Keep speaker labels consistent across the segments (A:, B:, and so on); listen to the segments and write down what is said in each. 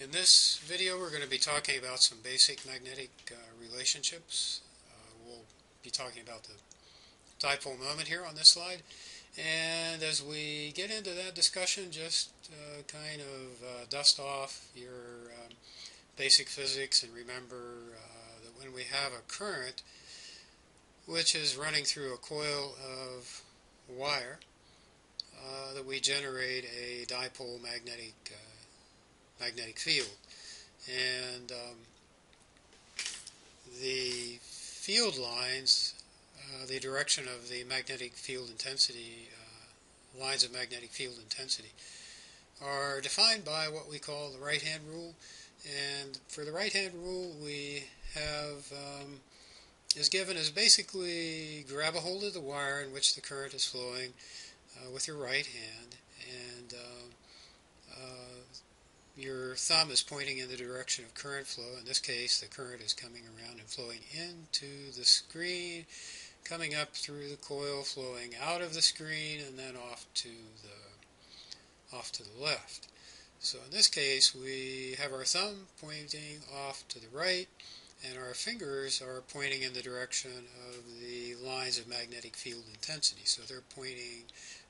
A: In this video we're going to be talking about some basic magnetic uh, relationships. Uh, we'll be talking about the dipole moment here on this slide. And as we get into that discussion, just uh, kind of uh, dust off your um, basic physics and remember uh, that when we have a current which is running through a coil of wire, uh, that we generate a dipole magnetic magnetic field. And um, the field lines, uh, the direction of the magnetic field intensity, uh, lines of magnetic field intensity, are defined by what we call the right-hand rule. And for the right-hand rule, we have um, is given as basically grab a hold of the wire in which the current is flowing uh, with your right hand, and uh, uh, your thumb is pointing in the direction of current flow. In this case, the current is coming around and flowing into the screen, coming up through the coil, flowing out of the screen, and then off to the off to the left. So in this case, we have our thumb pointing off to the right, and our fingers are pointing in the direction of the lines of magnetic field intensity. So they're pointing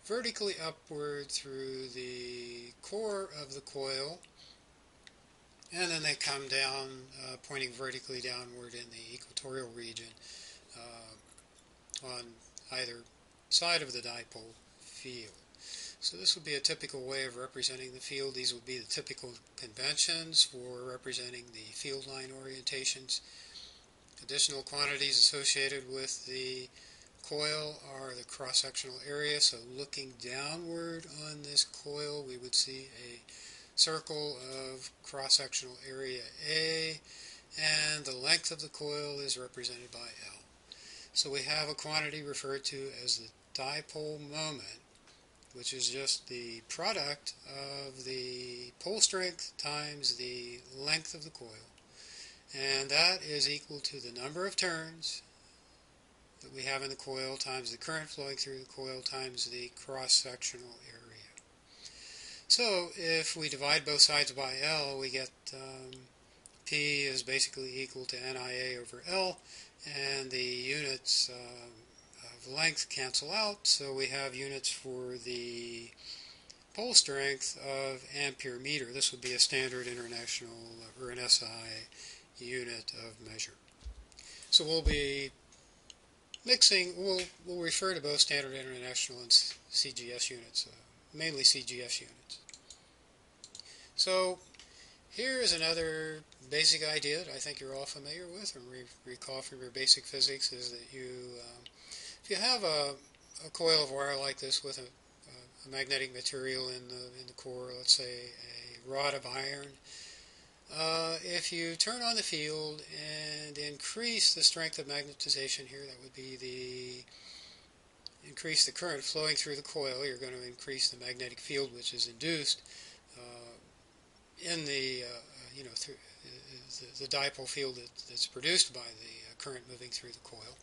A: vertically upward through the core of the coil, and then they come down, uh, pointing vertically downward in the equatorial region uh, on either side of the dipole field. So this would be a typical way of representing the field. These would be the typical conventions for representing the field line orientations. Additional quantities associated with the coil are the cross-sectional area. So looking downward on this coil, we would see a circle of cross-sectional area A, and the length of the coil is represented by L. So we have a quantity referred to as the dipole moment which is just the product of the pole strength times the length of the coil. And that is equal to the number of turns that we have in the coil times the current flowing through the coil times the cross-sectional area. So if we divide both sides by L, we get um, P is basically equal to NIA over L, and the units um, of length cancel out, so we have units for the pole strength of ampere meter. This would be a standard international or an SI unit of measure. So we'll be mixing, we'll, we'll refer to both standard international and CGS units, uh, mainly CGS units. So here is another basic idea that I think you're all familiar with and re recall from your basic physics is that you um, if you have a, a coil of wire like this with a, a, magnetic material in the, in the core, let's say a rod of iron, uh, if you turn on the field and increase the strength of magnetization here, that would be the increase the current flowing through the coil, you're going to increase the magnetic field which is induced uh, in the, uh, you know, through the, the, dipole field that, that's produced by the uh, current moving through the coil.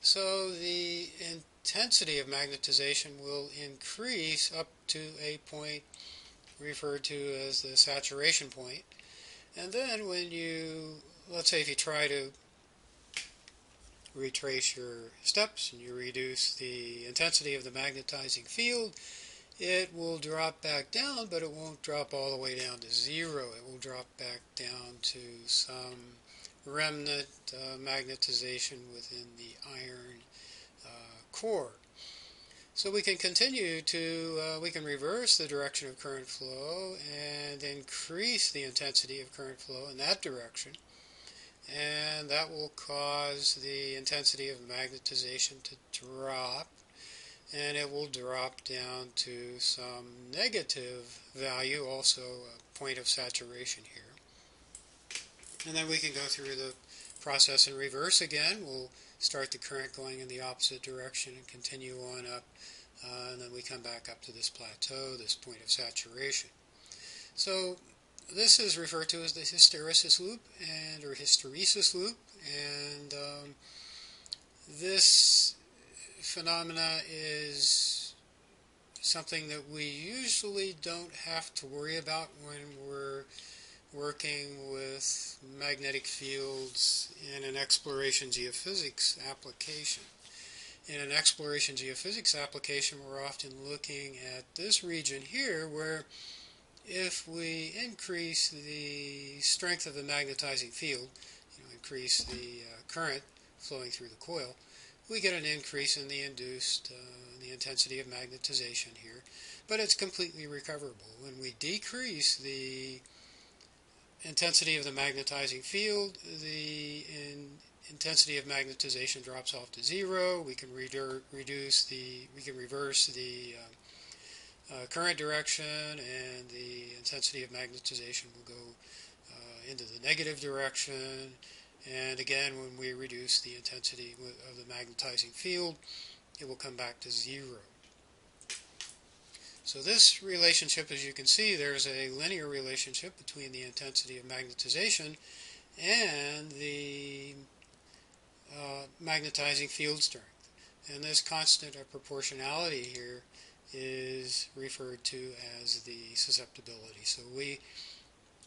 A: So the intensity of magnetization will increase up to a point referred to as the saturation point. And then when you, let's say if you try to retrace your steps and you reduce the intensity of the magnetizing field, it will drop back down, but it won't drop all the way down to zero. It will drop back down to some remnant uh, magnetization within the iron uh, core. So we can continue to, uh, we can reverse the direction of current flow and increase the intensity of current flow in that direction. And that will cause the intensity of magnetization to drop. And it will drop down to some negative value, also a point of saturation here. And then we can go through the process in reverse again. We'll start the current going in the opposite direction and continue on up. Uh, and then we come back up to this plateau, this point of saturation. So this is referred to as the hysteresis loop and or hysteresis loop. And um, this phenomena is something that we usually don't have to worry about when we're working with magnetic fields in an exploration geophysics application. In an exploration geophysics application, we're often looking at this region here where if we increase the strength of the magnetizing field, you know, increase the uh, current flowing through the coil, we get an increase in the induced uh, the intensity of magnetization here, but it's completely recoverable. When we decrease the intensity of the magnetizing field, the in, intensity of magnetization drops off to zero. We can reduce the, we can reverse the uh, uh, current direction, and the intensity of magnetization will go uh, into the negative direction. And again, when we reduce the intensity of the magnetizing field, it will come back to zero. So this relationship, as you can see, there's a linear relationship between the intensity of magnetization and the uh, magnetizing field strength. And this constant of proportionality here is referred to as the susceptibility. So we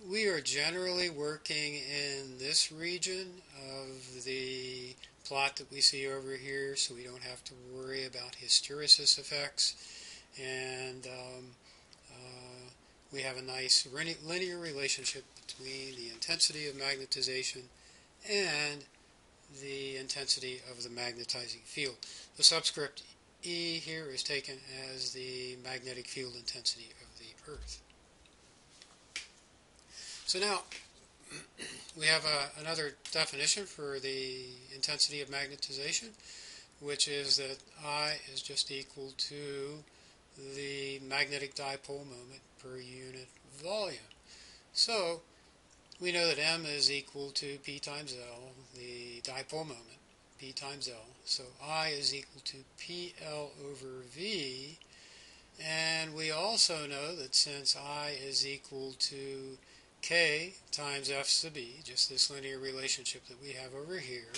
A: we are generally working in this region of the plot that we see over here, so we don't have to worry about hysteresis effects. And um, uh, we have a nice linear relationship between the intensity of magnetization and the intensity of the magnetizing field. The subscript E here is taken as the magnetic field intensity of the Earth. So now we have a, another definition for the intensity of magnetization, which is that I is just equal to the magnetic dipole moment per unit volume. So we know that M is equal to P times L, the dipole moment, P times L. So I is equal to PL over V. And we also know that since I is equal to k times f sub b, just this linear relationship that we have over here,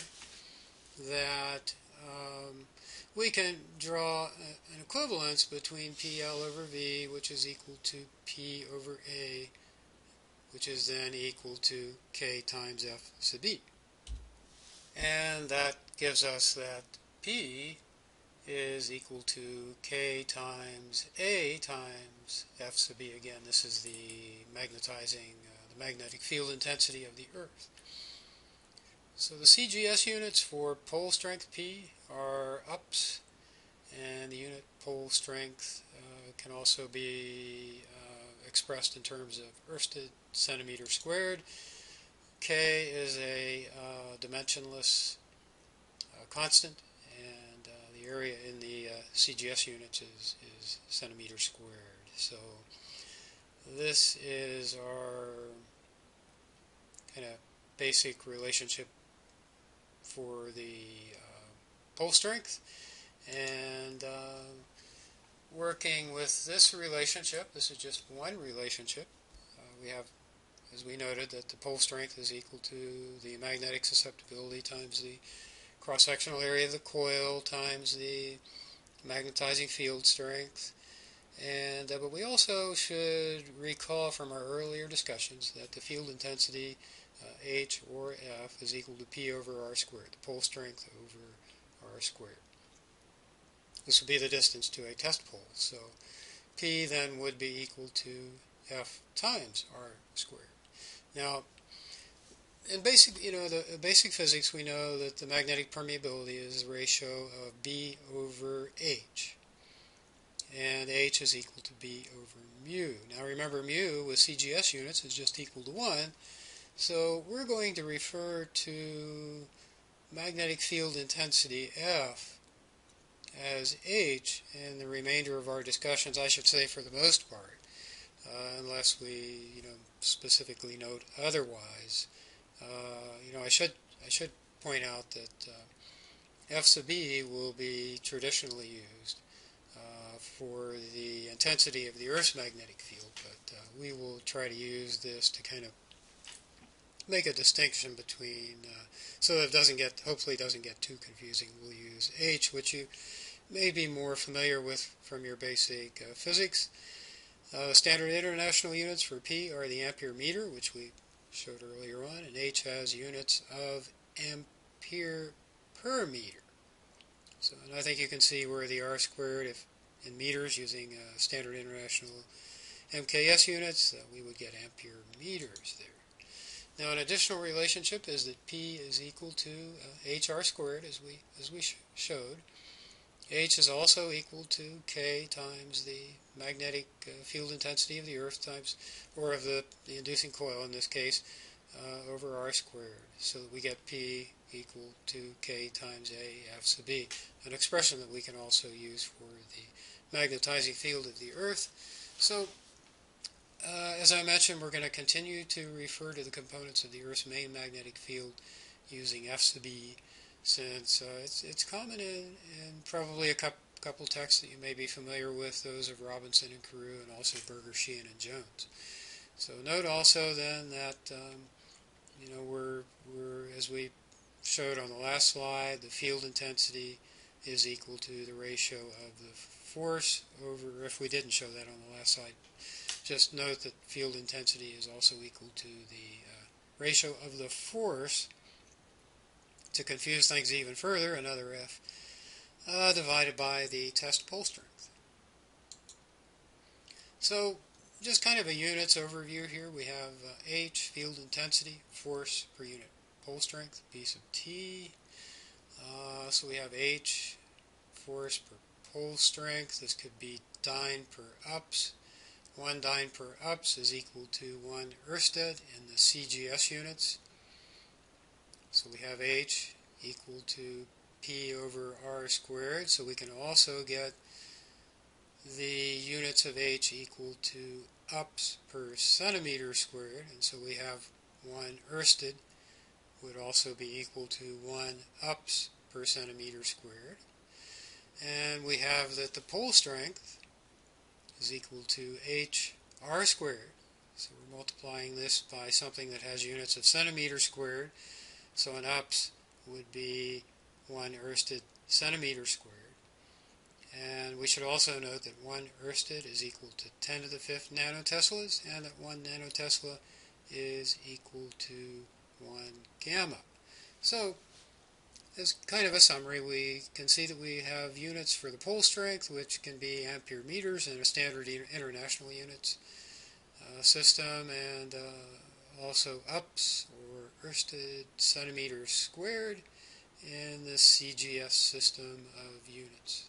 A: that um, we can draw an equivalence between PL over V, which is equal to P over A, which is then equal to K times F sub B. And that gives us that P is equal to K times A times F sub B. Again, this is the magnetizing the magnetic field intensity of the Earth. So the CGS units for pole strength P are UPS, and the unit pole strength uh, can also be uh, expressed in terms of Oersted centimeter squared. K is a uh, dimensionless uh, constant, and uh, the area in the uh, CGS units is, is centimeter squared. So this is our kind of basic relationship for the uh, pole strength. And working with this relationship, this is just one relationship. We have, as we noted, that the pole strength is equal to the magnetic susceptibility times the cross-sectional area of the coil times the magnetizing field strength. And uh, but we also should recall from our earlier discussions that the field intensity uh, H or F is equal to P over R squared, the pole strength over R squared. This would be the distance to a test pole. So P then would be equal to F times R squared. Now, in basic, you know, the basic physics, we know that the magnetic permeability is the ratio of B over H. And H is equal to B over mu. Now remember, mu with CGS units is just equal to 1, so we're going to refer to magnetic field intensity F as H in the remainder of our discussions, I should say for the most part, uh, unless we you know specifically note otherwise. Uh, you know I should I should point out that uh, F sub B will be traditionally used uh, for the intensity of the Earth's magnetic field, but uh, we will try to use this to kind of make a distinction between, uh, so that it doesn't get, hopefully doesn't get too confusing. We'll use H, which you may be more familiar with from your basic uh, physics. Uh, standard international units for P are the ampere meter, which we showed earlier on, and H has units of ampere per meter. So, and I think you can see where the R squared, if in meters using uh, standard international MKS units, uh, we would get ampere meters there. Now, an additional relationship is that P is equal to uh, HR squared, as we as we sh showed. H is also equal to K times the magnetic uh, field intensity of the Earth times, or of the, the inducing coil in this case, uh, over R squared. So we get P equal to K times A F sub B, an expression that we can also use for the magnetizing field of the Earth. So uh, as I mentioned, we're going to continue to refer to the components of the Earth's main magnetic field using F sub E, since uh, it's, it's common in, in probably a couple couple texts that you may be familiar with, those of Robinson and Çoruh, and also Burger, Sheehan, and Jones. So note also then that um, you know we're we're as we showed on the last slide, the field intensity is equal to the ratio of the force over. If we didn't show that on the last slide, just note that field intensity is also equal to the uh, ratio of the force, to confuse things even further, another F, uh, divided by the test pole strength. So, just kind of a units overview here. We have uh, H, field intensity, force per unit pole strength, P sub T. Uh, so we have H, force per pole strength. This could be dyne per ups 1 dyne per ups is equal to 1 Oersted in the CGS units. So we have H equal to P over R squared. So we can also get the units of H equal to ups per centimeter squared. And so we have 1 Oersted would also be equal to 1 ups per centimeter squared. And we have that the pole strength is equal to h r squared. So we're multiplying this by something that has units of centimeter squared. So an ups would be 1 Oersted centimeter squared. And we should also note that 1 Oersted is equal to 10 to the fifth nanoteslas, and that 1 nanotesla is equal to 1 gamma. So as kind of a summary, we can see that we have units for the pole strength, which can be ampere meters in a standard international units uh, system, and uh, also UPS or Oersted centimeters squared in the CGS system of units.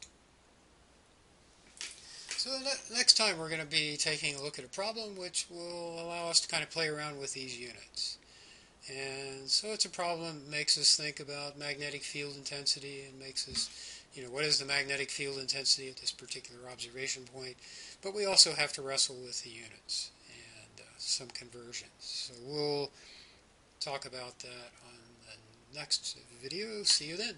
A: So next time we're going to be taking a look at a problem which will allow us to kind of play around with these units. And so it's a problem that makes us think about magnetic field intensity and makes us, you know, what is the magnetic field intensity at this particular observation point. But we also have to wrestle with the units and uh, some conversions. So we'll talk about that on the next video. See you then.